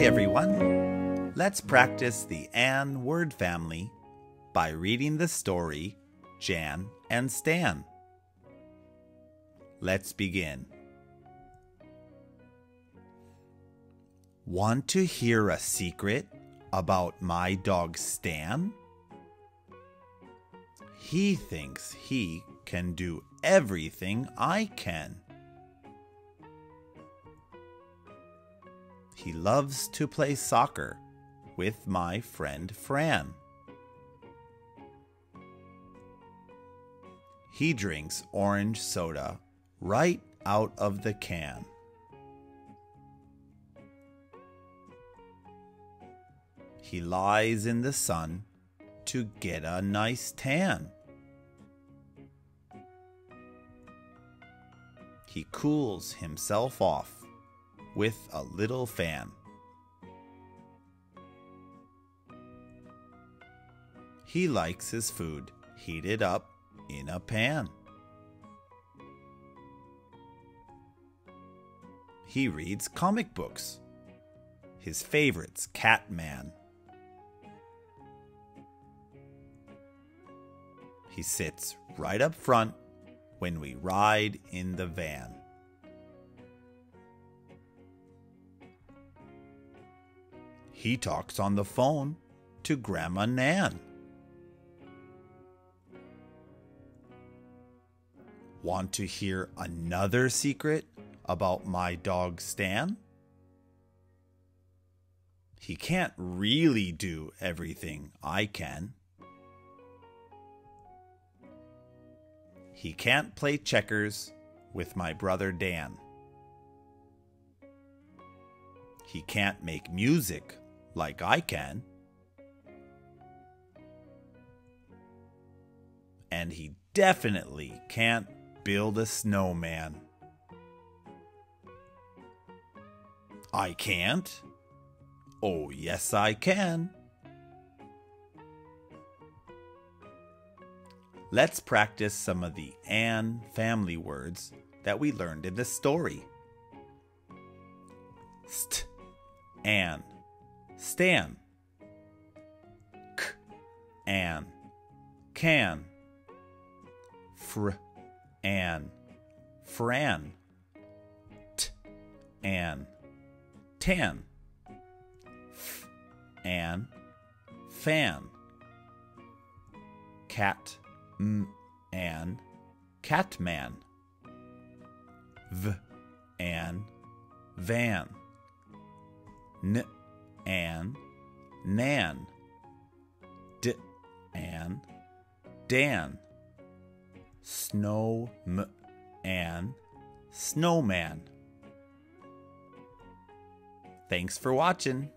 Hi everyone. Let's practice the an word family by reading the story Jan and Stan. Let's begin. Want to hear a secret about my dog Stan? He thinks he can do everything I can. He loves to play soccer with my friend Fran. He drinks orange soda right out of the can. He lies in the sun to get a nice tan. He cools himself off with a little fan. He likes his food heated up in a pan. He reads comic books. His favorites Catman. He sits right up front when we ride in the van. He talks on the phone to Grandma Nan. Want to hear another secret about my dog Stan? He can't really do everything I can. He can't play checkers with my brother Dan. He can't make music like I can. And he definitely can't build a snowman. I can't? Oh, yes, I can. Let's practice some of the an family words that we learned in the story. St, an. Stan. K, an, can. Fr, an, Fran. T, an, tan. F, an, fan. Cat, m, an, catman. V, an, van. N, an, nan. D, an, dan. Snow, m, an, snowman. Thanks for watching.